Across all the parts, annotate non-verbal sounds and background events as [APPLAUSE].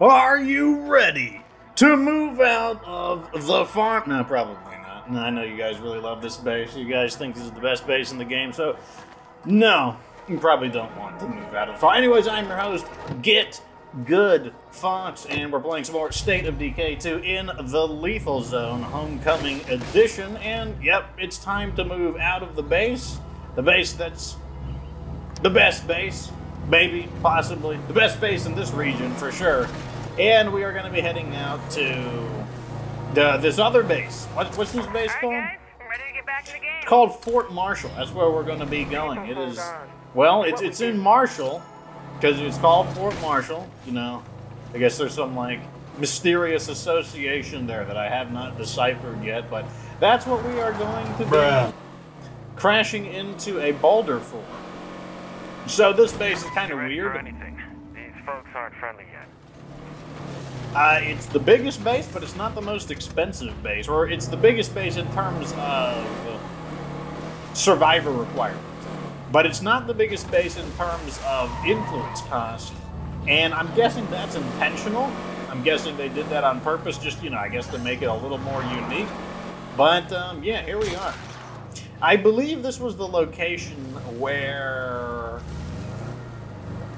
Are you ready to move out of the farm? No, probably not. No, I know you guys really love this base. You guys think this is the best base in the game, so no, you probably don't want to move out of the farm. Anyways, I'm your host, Git Gud Fox, and we're playing some more State of Decay 2 in the Lethal Zone Homecoming Edition. And yep, it's time to move out of the base. The base that's the best base, maybe, possibly, the best base in this region for sure. And we are going to be heading out to the, this other base. What, what's this base Alright, called? guys, I'm ready to get back in the game. It's called Fort Marshall. That's where we're going to be going. It is, well, it's, it's in Marshall because it's called Fort Marshall. You know, I guess there's some like mysterious association there that I have not deciphered yet, but that's what we are going to Bruh. be crashing into a boulder fort. So this base is kind of weird. anything. These folks aren't friendly yet. Uh, it's the biggest base, but it's not the most expensive base, or it's the biggest base in terms of survivor requirements. But it's not the biggest base in terms of influence cost, and I'm guessing that's intentional. I'm guessing they did that on purpose, just you know, I guess to make it a little more unique. But um, yeah, here we are. I believe this was the location where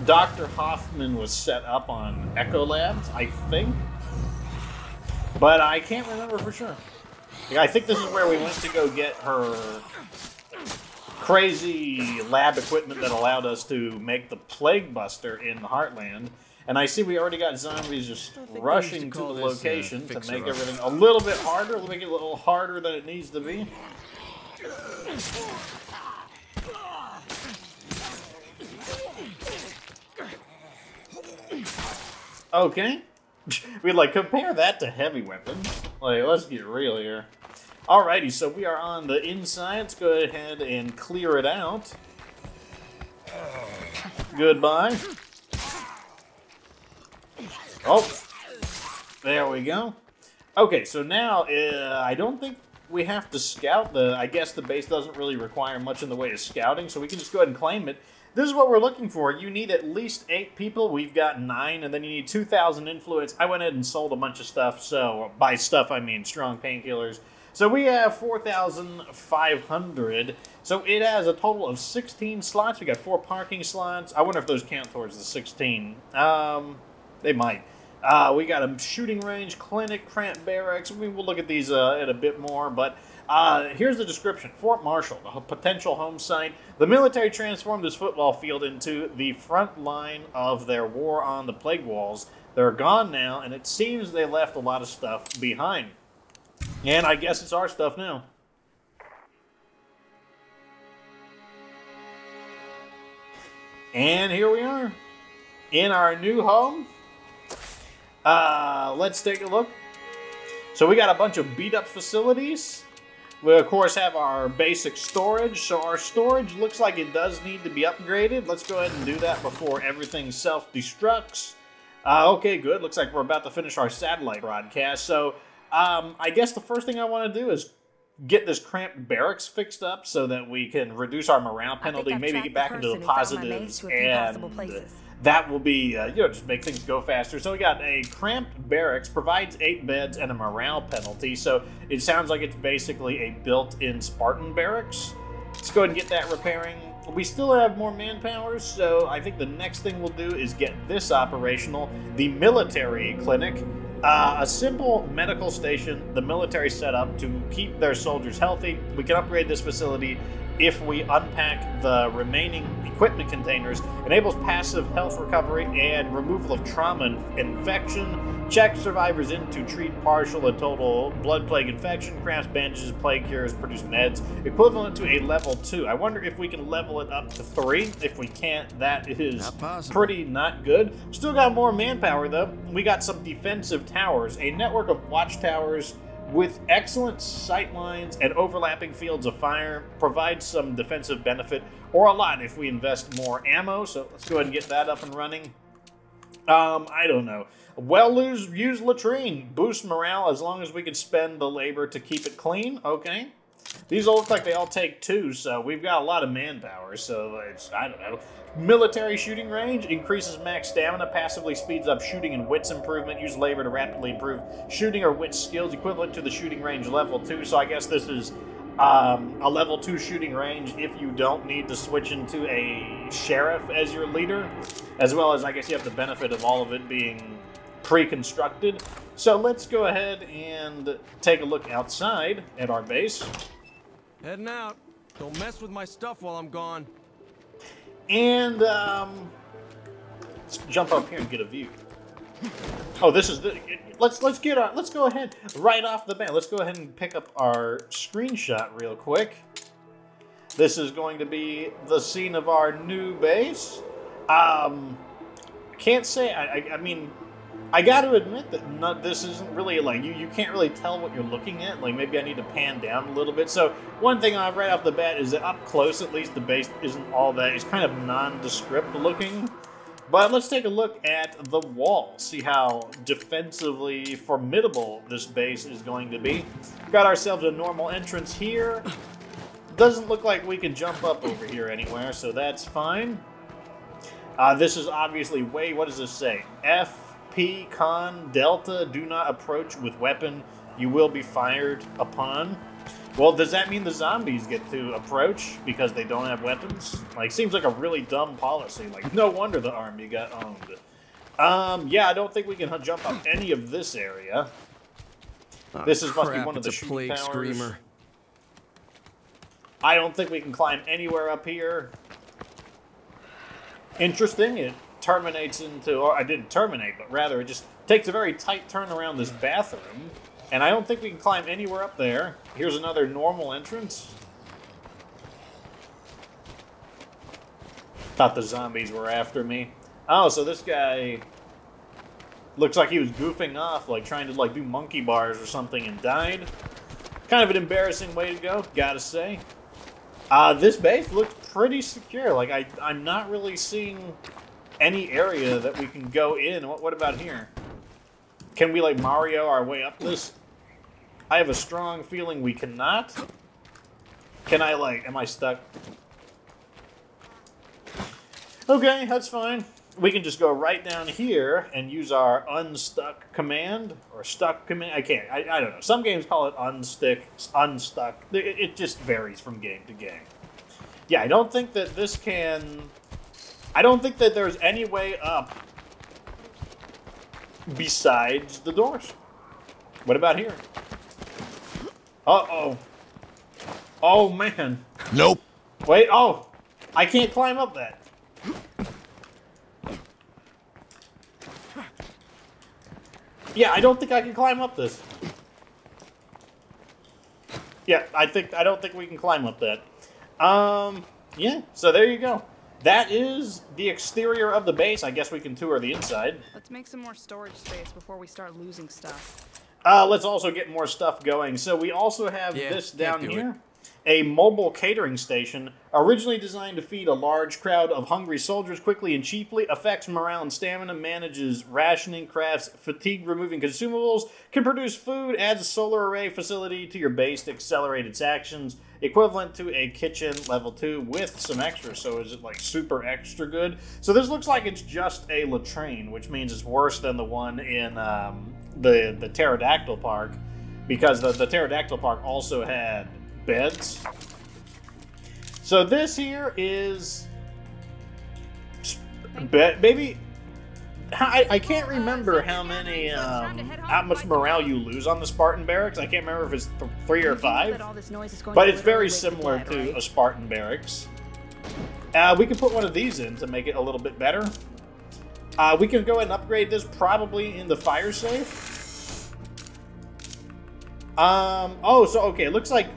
Dr. Hoffman was set up on Echo Labs, I think. But I can't remember for sure. I think this is where we went to go get her crazy lab equipment that allowed us to make the Plague Buster in the Heartland. And I see we already got zombies just think they used rushing to to, the this, uh, location to make everything a little bit harder, make it a little harder than it needs to be. Okay. [LAUGHS] we like compare that to heavy weapons. Like, let's get real here. Alrighty, so we are on the inside. Let's go ahead and clear it out. Goodbye. Oh, there we go. Okay, so now uh, I don't think we have to scout the. I guess the base doesn't really require much in the way of scouting, so we can just go ahead and claim it. This is what we're looking for. You need at least eight people. We've got nine, and then you need 2,000 influence. I went ahead and sold a bunch of stuff. So, by stuff, I mean strong painkillers. So, we have 4,500. So, it has a total of 16 slots. We got four parking slots. I wonder if those count towards the 16. Um, they might. Uh, we got a shooting range, clinic, cramp barracks. We will look at these uh, in a bit more, but uh, here's the description: Fort Marshall, the potential home site. The military transformed this football field into the front line of their war on the plague walls. They're gone now, and it seems they left a lot of stuff behind. And I guess it's our stuff now. And here we are in our new home. Uh, let's take a look. So we got a bunch of beat up facilities. We of course have our basic storage. So our storage looks like it does need to be upgraded. Let's go ahead and do that before everything self-destructs. Uh, okay, good. Looks like we're about to finish our satellite broadcast. So um, I guess the first thing I want to do is get this cramped barracks fixed up so that we can reduce our morale penalty, maybe get back into the positives, maze to a few possible and places. That will be, uh, you know, just make things go faster. So we got a cramped barracks, provides eight beds and a morale penalty. So it sounds like it's basically a built-in Spartan barracks. Let's go ahead and get that repairing. We still have more manpower, so I think the next thing we'll do is get this operational, the military clinic. Uh, a simple medical station the military set up to keep their soldiers healthy. We can upgrade this facility if we unpack the remaining equipment containers. Enables passive health recovery and removal of trauma and infection. Check survivors in to treat partial and total blood plague infection. Crafts bandages, plague cures, produce meds. Equivalent to a level 2. I wonder if we can level it up to 3. If we can't, that is Not pretty not good. Still got more manpower though. We got some defensive towers, a network of watchtowers with excellent sight lines and overlapping fields of fire provides some defensive benefit, or a lot if we invest more ammo. So let's go ahead and get that up and running. Um, I don't know. Well lose use latrine. Boost morale as long as we can spend the labor to keep it clean. Okay. These all look like they all take two, so we've got a lot of manpower. So it's I don't know. Military shooting range increases max stamina, passively speeds up shooting and wits improvement. Use labor to rapidly improve shooting or wits skills equivalent to the shooting range level two. So I guess this is um, a level two shooting range if you don't need to switch into a sheriff as your leader, as well as I guess you have the benefit of all of it being pre-constructed. So let's go ahead and take a look outside at our base. Heading out. Don't mess with my stuff while I'm gone. And um, let's jump up here and get a view. Oh, this is the. Let's let's get our. Let's go ahead right off the bat. Let's go ahead and pick up our screenshot real quick. This is going to be the scene of our new base. Um, can't say. I, I, I mean, I got to admit that not, this isn't really like you. You can't really tell what you're looking at. Like maybe I need to pan down a little bit. So one thing I right off the bat is that up close, at least the base isn't all that. It's kind of nondescript looking. But let's take a look at the wall, see how defensively formidable this base is going to be. Got ourselves a normal entrance here. Doesn't look like we can jump up over here anywhere, so that's fine. Uh, this is obviously way, what does this say? FP con delta, do not approach with weapon. You will be fired upon. Well, does that mean the zombies get to approach because they don't have weapons? Like, seems like a really dumb policy. Like, no wonder the army got owned. Um, yeah, I don't think we can jump up any of this area. Oh, This is must be one of the shooting towers. screamer. I don't think we can climb anywhere up here. Interesting. It terminates into, or I didn't terminate, but rather it just takes a very tight turn around this bathroom. And I don't think we can climb anywhere up there. Here's another normal entrance. Thought the zombies were after me. Oh, so this guy looks like he was goofing off, like trying to like do monkey bars or something and died. Kind of an embarrassing way to go, gotta say. Uh, this base looks pretty secure. Like, I, I'm not really seeing any area that we can go in. What, what about here? Can we, like, Mario our way up this? I have a strong feeling we cannot. Can I, like, am I stuck? Okay, that's fine. We can just go right down here and use our unstuck command or stuck command. I can't. I, I don't know. Some games call it unstick, unstuck. It, it just varies from game to game. Yeah, I don't think that this can. I don't think that there's any way up besides the doors. What about here? Uh oh. Oh man. Nope. Wait. Oh, I can't climb up that. Yeah, I don't think I can climb up this. Yeah, I think I don't think we can climb up that. Um, yeah. So there you go. That is the exterior of the base. I guess we can tour the inside. Let's make some more storage space before we start losing stuff. Uh, let's also get more stuff going. So we also have Yeah, this down do it. here. A mobile catering station, originally designed to feed a large crowd of hungry soldiers quickly and cheaply, affects morale and stamina, manages rationing, crafts fatigue removing consumables, can produce food, adds a solar array facility to your base to accelerate its actions, equivalent to a kitchen level 2 with some extras. So is it like super extra good? So this looks like it's just a latrine, which means it's worse than the one in um, the, the pterodactyl park because the, the pterodactyl park also had beds. So this here is be- maybe I, I can't remember how many um, how much morale you lose on the Spartan barracks. I can't remember if it's th- three or You do know five, that all this noise is going but it's very literally wake the similar to a Spartan barracks. Uh, we can put one of these in to make it a little bit better. Uh, we can go ahead and upgrade this probably in the fire safe. Um. Oh, so okay. It looks like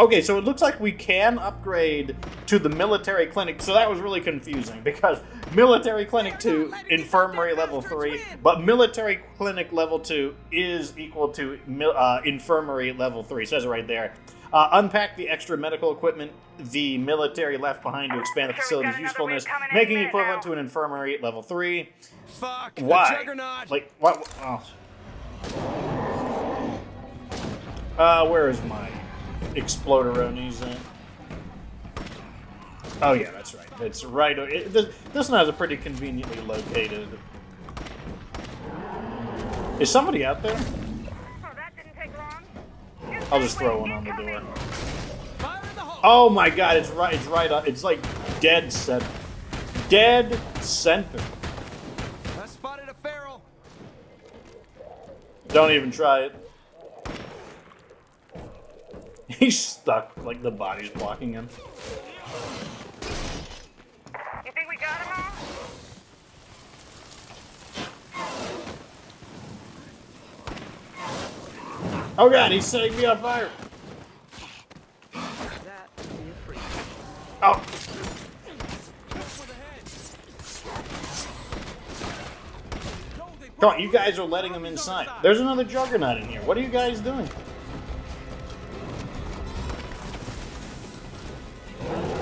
Okay, so it looks like we can upgrade to the military clinic. So that was really confusing because military clinic 2, infirmary level 3, but military clinic level 2 is equal to uh, infirmary level 3. It says it right there. Uh, unpack the extra medical equipment the military left behind to expand the Sure, we got facility's usefulness, wave coming any making equivalent now. to an infirmary level 3. Fuck. Why? Like, what? Oh. Uh, where is my exploderonis at? Oh yeah, that's right. It's right. It, this, this one has a pretty conveniently located. Is somebody out there? Oh, that didn't take long. I'll just throw one on the door. The! Oh my god, it's right. It's right. Up, it's like dead center. Dead center. I spotted a feral. Don't even try it. [LAUGHS] He's stuck. Like the body's blocking him. You think we got them all? Oh god, he's setting me on fire. That would be a freak. Oh, For the head. No, they come on, you guys are letting him inside. There's another juggernaut in here. What are you guys doing?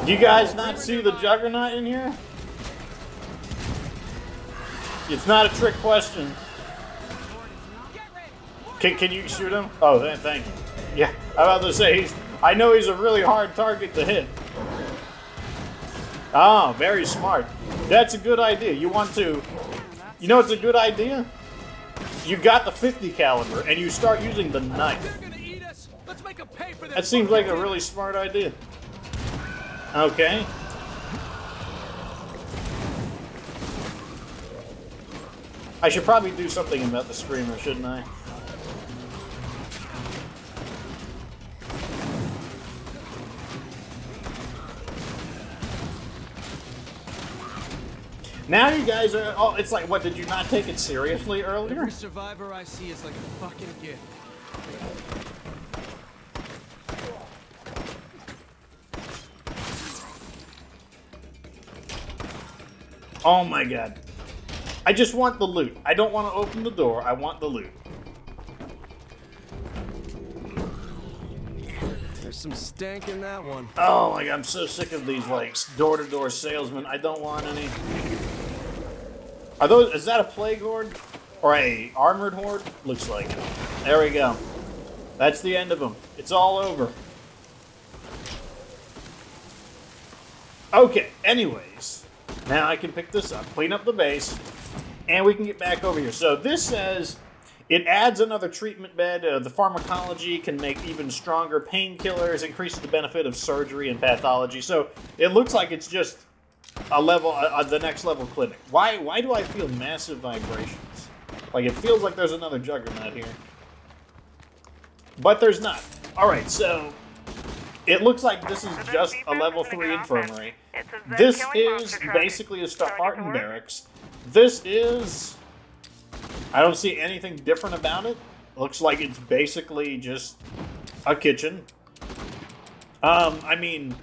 Do you guys not see the juggernaut in here? It's not a trick question. Can, can you shoot him? Oh, thank you. Yeah, I'm about to say he's. I know he's a really hard target to hit. Ah, very smart. That's a good idea. You want to. You know, it's a good idea. You got the 50 caliber and you start using the knife. They're gonna eat us. Let's make 'em pay for this. That seems like a really smart idea. Okay. I should probably do something about the screamer, shouldn't I? Now you guys are. Oh, it's like, what? Did you not take it seriously earlier? Every survivor I see is like a fucking gift. Oh my god. I just want the loot. I don't want to open the door. I want the loot. There's some stank in that one. Oh my god, I'm so sick of these like door-to-door salesmen. I don't want any. Are those? Is that a plague horde or a armored horde? Looks like it. There we go. That's the end of them. It's all over. Okay. Anyways, now I can pick this up, clean up the base, and we can get back over here. So this says it adds another treatment bed. Uh, the pharmacology can make even stronger painkillers, increases the benefit of surgery and pathology. So it looks like it's just a level, uh, uh, the next level clinic. Why? Why do I feel massive vibrations? Like it feels like there's another juggernaut here, but there's not. All right, so it looks like this is just a level three infirmary. It's a Zed This is basically a Shall I get Spartan barracks. This is. I don't see anything different about it. Looks like it's basically just a kitchen. Um, I mean,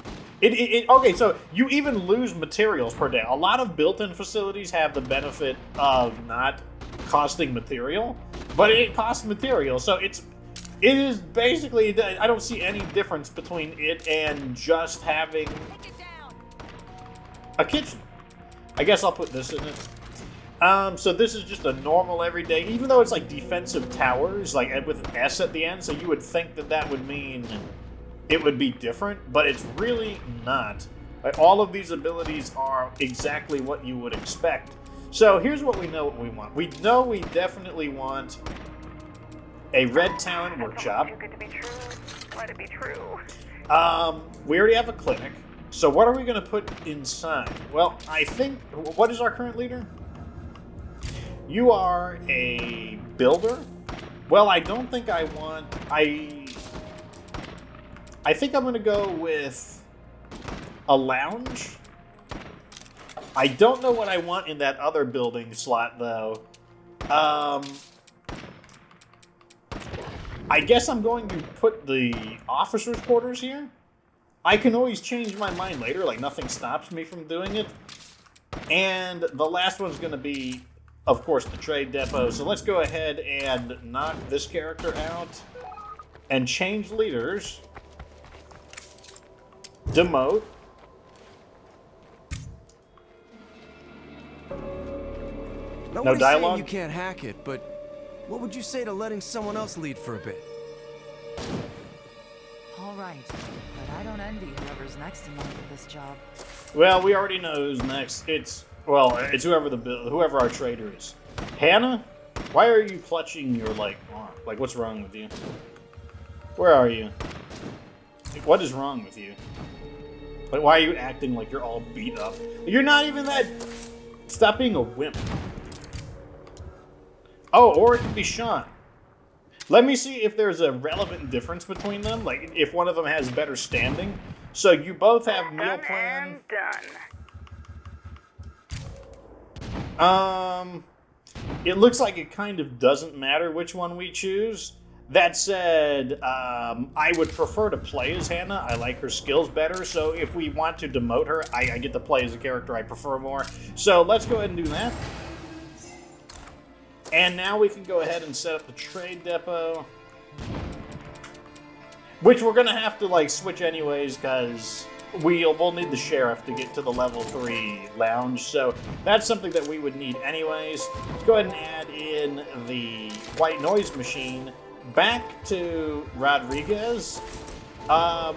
it, it, it okay. So you even lose materials per day. A lot of built-in facilities have the benefit of not costing material, but it costs material. So it's it is basically. I don't see any difference between it and just having a kitchen. I guess I'll put this in it. Um, so this is just a normal everyday, even though it's like defensive towers, like with an S at the end. So you would think that that would mean it would be different, but it's really not. Like, all of these abilities are exactly what you would expect. So here's what we know what we want. We know we definitely want a Red Talent Workshop. Too good to be true. Let it be true. Um, we already have a clinic. So what are we going to put inside? Well, I think what is our current leader? You are a builder. Well, I don't think I want. I. I think I'm going to go with a lounge. I don't know what I want in that other building slot though. Um. I guess I'm going to put the officers' quarters here. I can always change my mind later, like nothing stops me from doing it. And the last one's going to be, of course, the trade depot. So let's go ahead and knock this character out and change leaders. Demote. Nobody's dialogue? you can't hack it, but what would you say to letting someone else lead for a bit? All right, But I don't envy whoever's next in line for this job. Well, we already know who's next. It's well, it's whoever the bill, whoever our trader is. Hannah, why are you clutching your like arm? Like, what's wrong with you? Where are you? Like, what is wrong with you? Like, why are you acting like you're all beat up? You're not even that. Stop being a wimp. Oh, or it could be Sean. Let me see if there's a relevant difference between them. Like, if one of them has better standing. So you both have meal Done plan. and done. Um, it looks like it kind of doesn't matter which one we choose. That said, um, I would prefer to play as Hannah. I like her skills better. So if we want to demote her, I, I get to play as a character I prefer more. So let's go ahead and do that. And now we can go ahead and set up the trade depot. Which we're gonna have to like switch anyways, because we'll we'll need the sheriff to get to the level three lounge. So that's something that we would need anyways. Let's go ahead and add in the white noise machine back to Rodriguez. Um,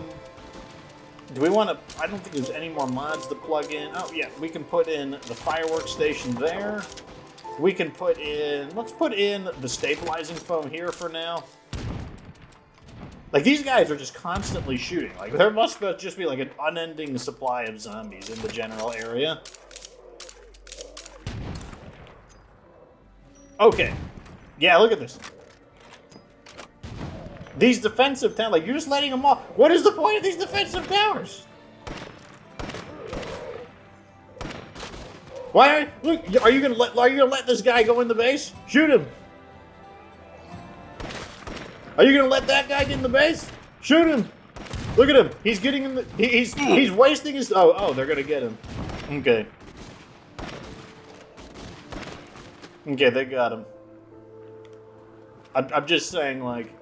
do we want to? I don't think there's any more mods to plug in. Oh yeah, we can put in the fireworks station there. We can put in. Let's put in the stabilizing foam here for now. Like these guys are just constantly shooting. Like there must just be like an unending supply of zombies in the general area. Okay. Yeah, look at this. These defensive towers, like you're just letting them off. What is the point of these defensive towers? Why look? Are you gonna let? Are you gonna let this guy go in the base? Shoot him! Are you gonna let that guy get in the base? Shoot him! Look at him. He's getting in the. He's he's wasting his. Oh oh, they're gonna get him. Okay. Okay, they got him. I'm, I'm just saying, like,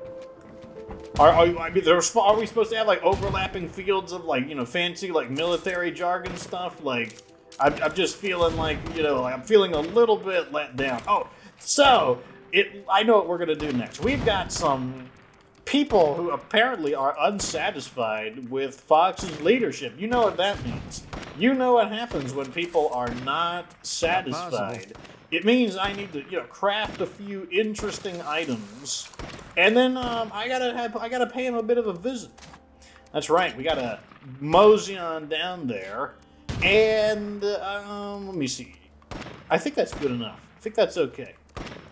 are, are I mean, there are we supposed to have like overlapping fields of like you know fancy like military jargon stuff? Like, I'm, I'm just feeling like you know I'm feeling a little bit let down. Oh, so it I know what we're gonna do next. We've got some people who apparently are unsatisfied with Fox's leadership. You know what that means. You know what happens when people are not satisfied. It means I need to, you know, craft a few interesting items, and then um, I gotta have, I gotta pay him a bit of a visit. That's right. We gotta mosey on down there, and um, let me see. I think that's good enough. I think that's okay.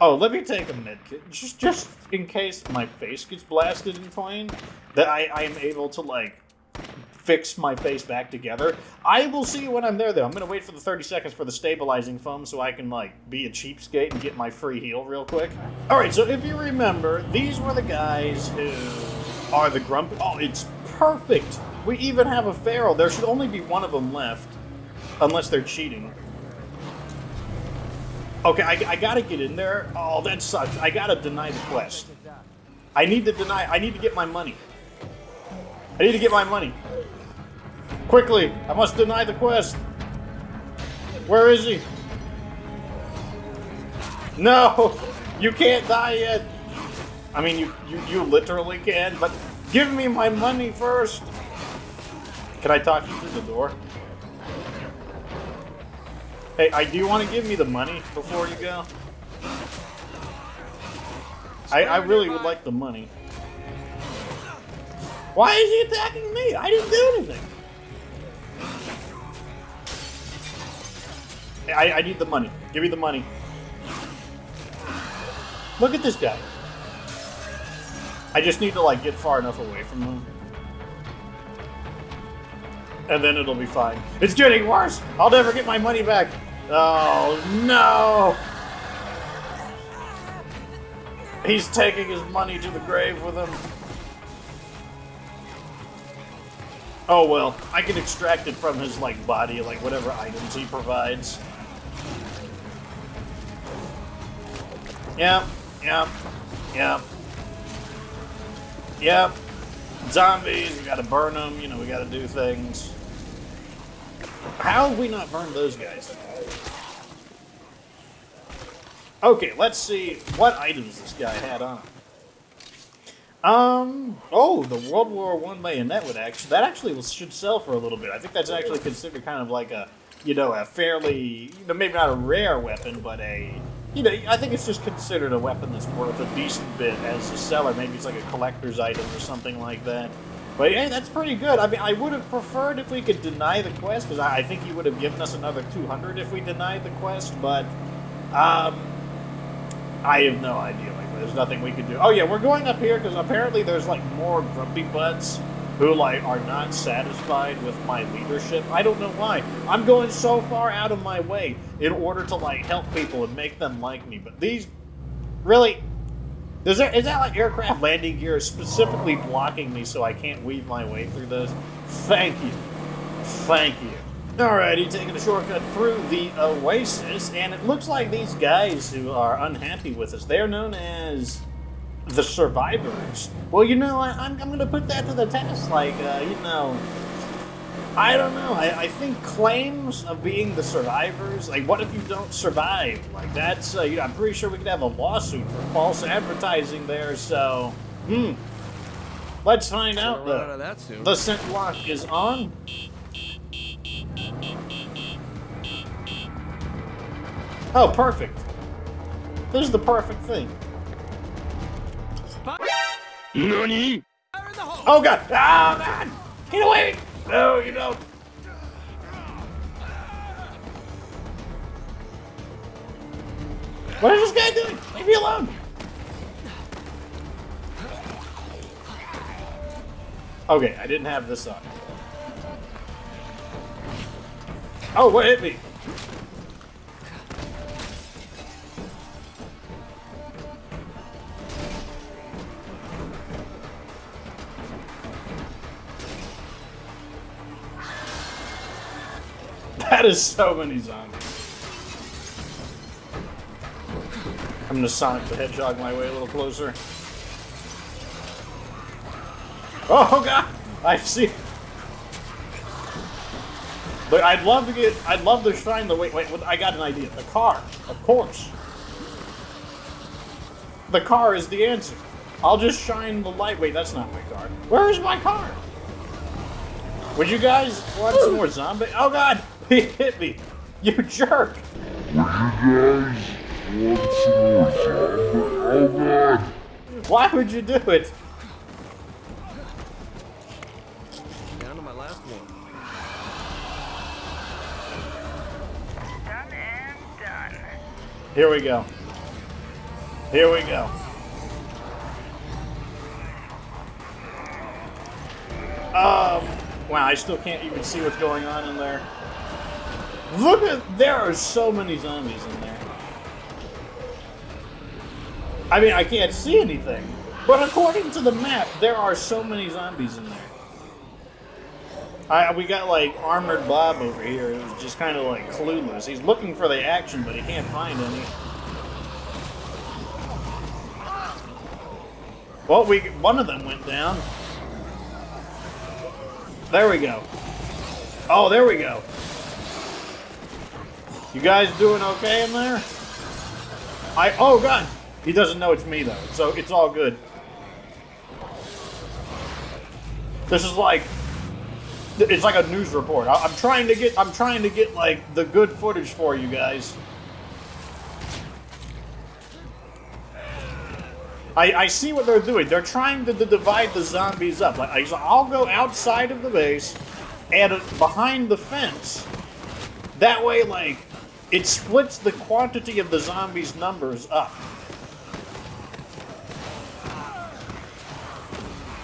Oh, let me take a medkit, just just in case my face gets blasted in twain, that I, I am able to like fix my face back together. I will see you when I'm there, though. I'm gonna wait for the 30 seconds for the stabilizing foam so I can like be a cheapskate and get my free heal real quick. All right, so if you remember, these were the guys who are the grumpy. Oh, it's perfect. We even have a feral. There should only be one of them left, unless they're cheating. Okay, I, I gotta get in there. Oh, that sucks. I gotta deny the quest. I need to deny. I need to get my money. I need to get my money. Quickly, I must deny the quest. Where is he? No, [LAUGHS] you can't die yet. I mean, you, you, you literally can, but give me my money first. Can I talk you through the door? Hey, I do you want to give me the money before you go? I, I really would like the money. Why is he attacking me? I didn't do anything. I, I need the money. Give me the money. Look at this guy. I just need to like get far enough away from them. And then it'll be fine. It's getting worse! I'll never get my money back! Oh no! He's taking his money to the grave with him. Oh well, I can extract it from his like body, like whatever items he provides. Yep, yep, yep, yep. Zombies, we gotta burn them. You know, we gotta do things. How have we not burned those guys? Okay, let's see what items this guy had on. Um. Oh, the World War One bayonet would actually that actually should sell for a little bit. I think that's actually considered kind of like a, you know, a fairly, you know, maybe not a rare weapon, but a, you know, I think it's just considered a weapon that's worth a decent bit as a seller. Maybe it's like a collector's item or something like that. But hey, that's pretty good. I mean, I would have preferred if we could deny the quest because I, think he would have given us another 200 if we denied the quest. But um, I have no idea. Like, there's nothing we could do. Oh yeah, we're going up here because apparently there's like more grumpy butts who like are not satisfied with my leadership. I don't know why. I'm going so far out of my way in order to like help people and make them like me. But these really. Is, there, is that like aircraft landing gear specifically blocking me so I can't weave my way through those? Thank you. Thank you. Alrighty, taking a shortcut through the Oasis, and it looks like these guys who are unhappy with us, they're known as the Survivors. Well, you know, I, I'm, I'm going to put that to the test. Like, uh, you know, I don't know. I, I think claims of being the survivors, like, what if you don't survive? Like, that's, uh, you know, I'm pretty sure we could have a lawsuit for false advertising there, so, hmm. Let's find out, out though. soon. The scent block is on. Oh, perfect. This is the perfect thing. NANI? Oh god! Ah, oh god! Get away! No, you don't. What is this guy doing? Leave me alone! Okay, I didn't have this on. Oh, what hit me? That is so many zombies. I'm gonna Sonic the Hedgehog my way a little closer. Oh god! I see. But I'd love to get. I'd love to find the. Wait, wait. I got an idea. The car, of course. The car is the answer. I'll just shine the light. Wait, that's not my car. Where is my car? Would you guys want some more zombie? Oh god, [LAUGHS] he hit me. You jerk. Why would you do it? Down to my last one. Done and done. Here we go. Here we go. Um, wow, I still can't even see what's going on in there. Look at, there are so many zombies in there. I mean, I can't see anything, but according to the map, there are so many zombies in there. I, we got like armored Bob over here who's just kind of like clueless. He's looking for the action, but he can't find any. Well, we one of them went down. There we go. Oh, there we go. You guys doing okay in there? I oh god, he doesn't know it's me though, so it's all good. This is like it's like a news report. I, I'm trying to get I'm trying to get like the good footage for you guys. I, I see what they're doing. They're trying to, to divide the zombies up. Like i'll go outside of the base and behind the fence. That way, like it splits the quantity of the zombies' numbers up.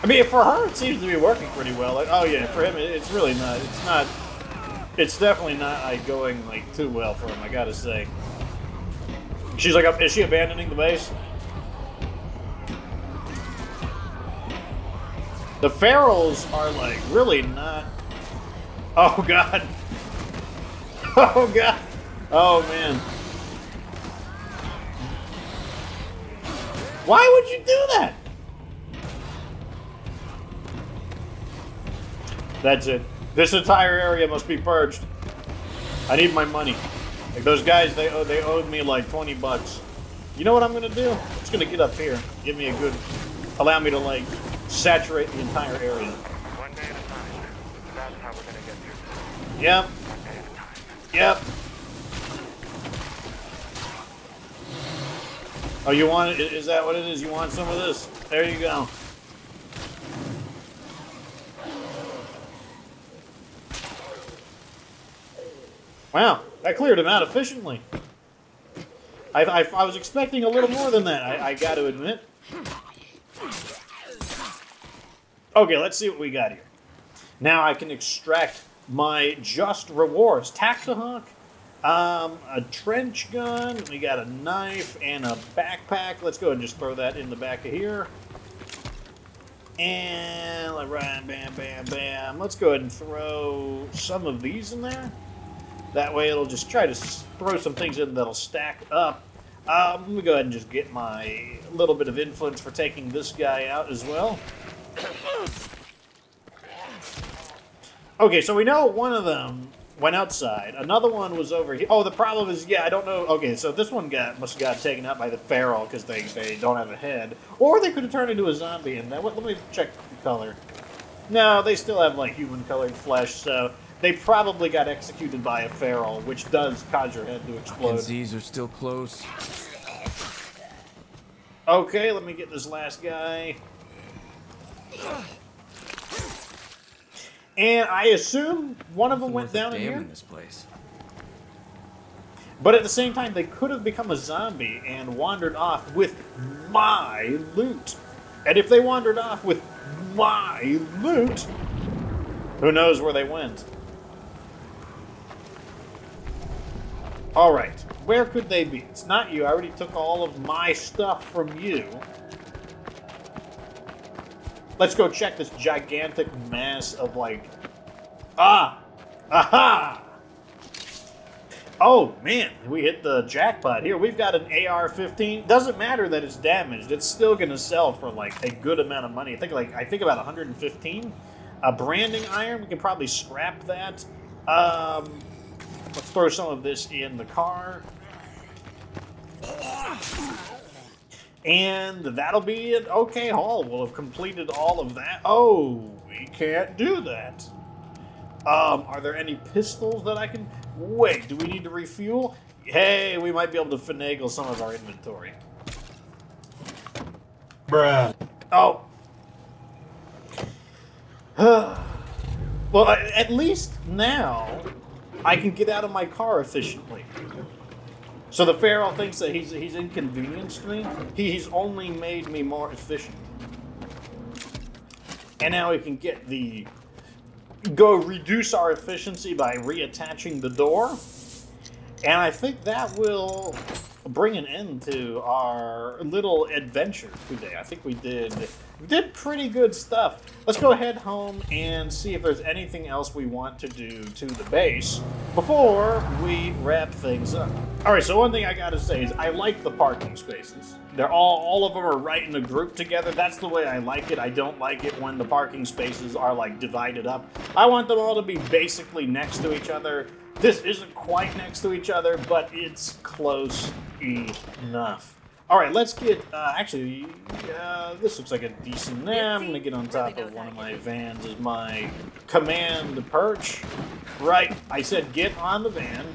I mean, for her, it seems to be working pretty well. Like, oh yeah, for him, it's really not. It's not. It's definitely not like going like too well for him. I gotta say. She's like, is she abandoning the base? The ferals are like really not. Oh god. [LAUGHS] Oh god. Oh man. Why would you do that? That's it. This entire area must be purged. I need my money. Like those guys, they owe, they owed me like 20 bucks. You know what I'm gonna do? I'm just gonna get up here. Give me a good allow me to like saturate the entire area. One day at a time. That's how we're gonna get through. Yep. One day at a time. Yep. Oh, you want it? Is that what it is? You want some of this? There you go. Wow, that cleared him out efficiently. I, I, I was expecting a little more than that, I, I got to admit. Okay, let's see what we got here. Now I can extract my just rewards. Tax the Tactahawk, um, a trench gun, we got a knife and a backpack. Let's go and just throw that in the back of here. And like right, bam, bam, bam. Let's go ahead and throw some of these in there. That way it'll just try to throw some things in that'll stack up. Um, let me go ahead and just get my little bit of influence for taking this guy out as well. [COUGHS] Okay, so we know one of them went outside. Another one was over here. Oh, the problem is, yeah, I don't know. Okay, so this one got must have got taken out by the feral because they, they don't have a head, or they could have turned into a zombie. And that, let me check the color. No, they still have like human colored flesh, so they probably got executed by a feral, which does cause your head to explode. Z's are still close. Okay, let me get this last guy. And I assume one of them went down in here. in this place. But at the same time, they could have become a zombie and wandered off with my loot. And if they wandered off with my loot, who knows where they went? All right, where could they be? It's not you. I already took all of my stuff from you. Let's go check this gigantic mass of like. Ah! Aha! Oh man, we hit the jackpot here. We've got an AR-15. Doesn't matter that it's damaged; it's still going to sell for like a good amount of money. I think like I think about 115. A branding iron, we can probably scrap that. Um, let's throw some of this in the car, and that'll be it. Okay, Hall will have completed all of that. Oh, we can't do that. Um, are there any pistols that I can... Wait, do we need to refuel? Hey, we might be able to finagle some of our inventory. Bruh. Oh. [SIGHS] well, at least now I can get out of my car efficiently. So the feral thinks that he's, he's inconvenienced me. He's only made me more efficient. And now he can get the go reduce our efficiency by reattaching the door. And I think that will bring an end to our little adventure today. I think we did we did pretty good stuff. Let's go head home and see if there's anything else we want to do to the base before we wrap things up. All right, so one thing I got to say is I like the parking spaces. They're all all of them are right in a group together. That's the way I like it. I don't like it when the parking spaces are like divided up. I want them all to be basically next to each other. This isn't quite next to each other, but it's close enough. All right, let's get. Uh, actually, uh, this looks like a decent. Nah, I'm gonna get on top of one of my vans as my command perch. Right, I said get on the van.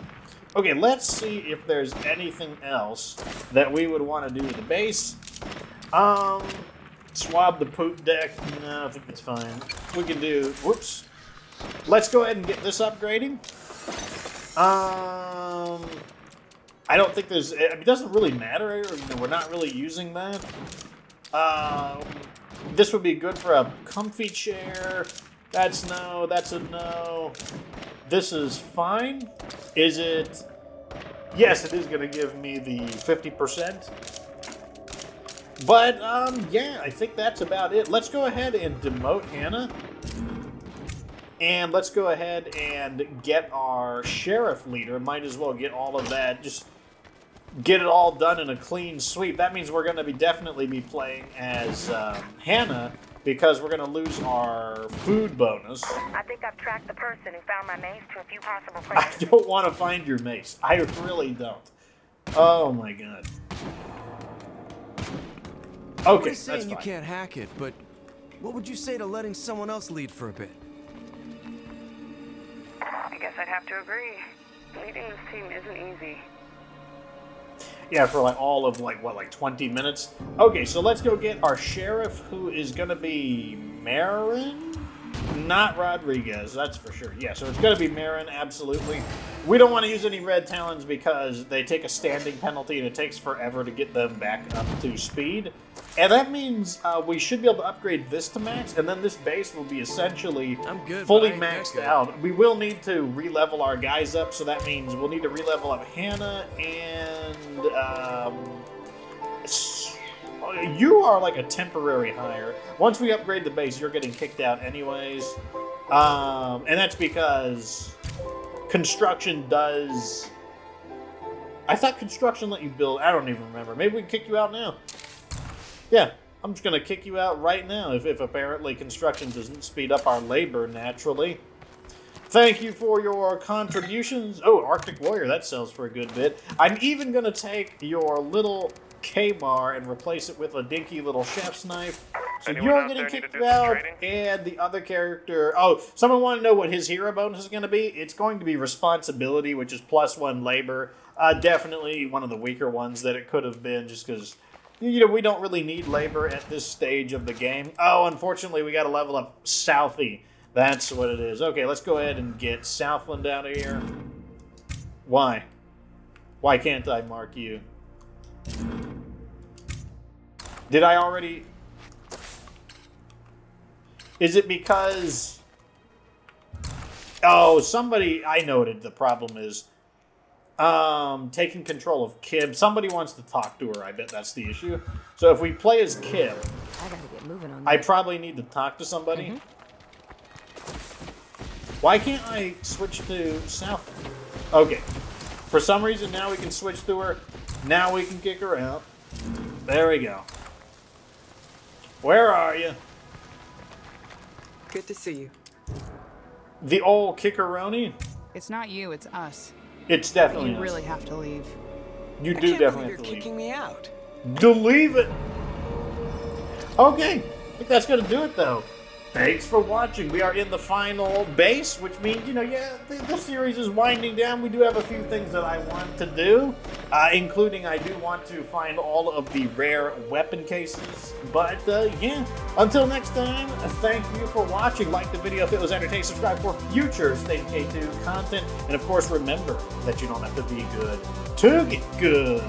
Okay, let's see if there's anything else that we would want to do to the base. Um, swab the poop deck. No, I think it's fine. We can do. Whoops. Let's go ahead and get this upgrading. Um, I don't think there's. It doesn't really matter. We're not really using that. Um, this would be good for a comfy chair. That's no. That's a no. This is fine. Is it? Yes, it is going to give me the 50%. But, um, yeah, I think that's about it. Let's go ahead and demote Hannah. And let's go ahead and get our sheriff leader. Might as well get all of that. Just get it all done in a clean sweep. That means we're going to be definitely be playing as um, Hannah because we're going to lose our food bonus. I think I've tracked the person who found my maze to a few possible [LAUGHS] places. I don't want to find your mace. I really don't. Oh my god. Okay, Nobody's saying that's you can't hack it, but what would you say to letting someone else lead for a bit? Guess I'd have to agree. Leading this team isn't easy. Yeah, for like all of like what, like 20 minutes. Okay, so let's go get our sheriff, who is gonna be Marin, not Rodriguez. That's for sure. Yeah, so it's gonna be Marin, absolutely. We don't want to use any red talons because they take a standing penalty and it takes forever to get them back up to speed. And that means uh, we should be able to upgrade this to max, and then this base will be essentially I'm good, fully but I ain't that maxed out. We will need to re-level our guys up, so that means we'll need to re-level up Hannah and um, you are like a temporary hire. Once we upgrade the base, you're getting kicked out anyways, um, and that's because construction does. I thought construction let you build. I don't even remember. Maybe we can kick you out now. Yeah, I'm just gonna kick you out right now if, if apparently construction doesn't speed up our labor naturally. Thank you for your contributions. Oh, Arctic Warrior, that sells for a good bit. I'm even gonna take your little K-bar and replace it with a dinky little chef's knife. So Anyone you're getting there need to kicked out, and the other character. Oh, someone want to know what his hero bonus is going to be? It's going to be responsibility, which is plus one labor. Uh, definitely one of the weaker ones that it could have been, just because you know we don't really need labor at this stage of the game. Oh, unfortunately, we got to level up Southie. That's what it is. Okay, let's go ahead and get Southland out of here. Why? Why can't I mark you? Did I already? Is it because? Oh, somebody. I noted the problem is. Um, taking control of Kib. Somebody wants to talk to her. I bet that's the issue. So if we play as Kib, I gotta get moving on I probably need to talk to somebody. Mm-hmm. Why can't I switch to South? Okay. For some reason, now we can switch to her. Now we can kick her out. There we go. Where are you? Good to see you. The old kickeroni? It's not you, it's us. It's definitely You us. really have to leave. You I do can't definitely you're to leave. kicking me out. To leave it. Okay, I think that's gonna do it though. Thanks for watching. We are in the final base, which means, you know, yeah, the, the series is winding down. We do have a few things that I want to do, uh, including I do want to find all of the rare weapon cases. But, uh, yeah, until next time, thank you for watching. Like the video if it was entertaining. Subscribe for future State of Decay 2 content. And, of course, remember that you don't have to be good to get good.